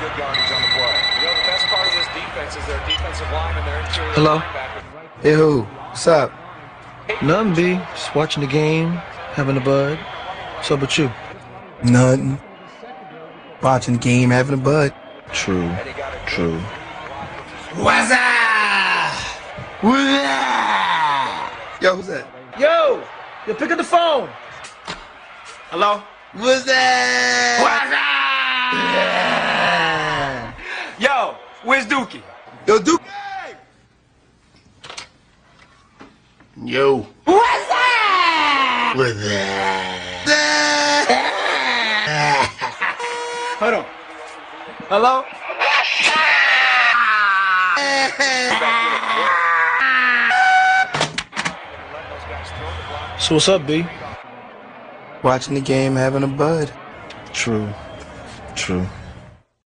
good yardage on the play. You know, the best part of this defense is their defensive line and their interior Hello? linebackers. Hey, who? What's up? Nothing, B. Just watching the game, having a bud. What's up with you? Nothing. Watching the game, having a bud. True. True. What's up? What's up? Yo, who's that? Yo! Yo, pick up the phone! Hello? What's that? What's up? Yo, where's Dookie? Yo, Duke. Yo. What's that? What's that? Hold on. Hello? So what's up, B? Watching the game, having a bud. True. True.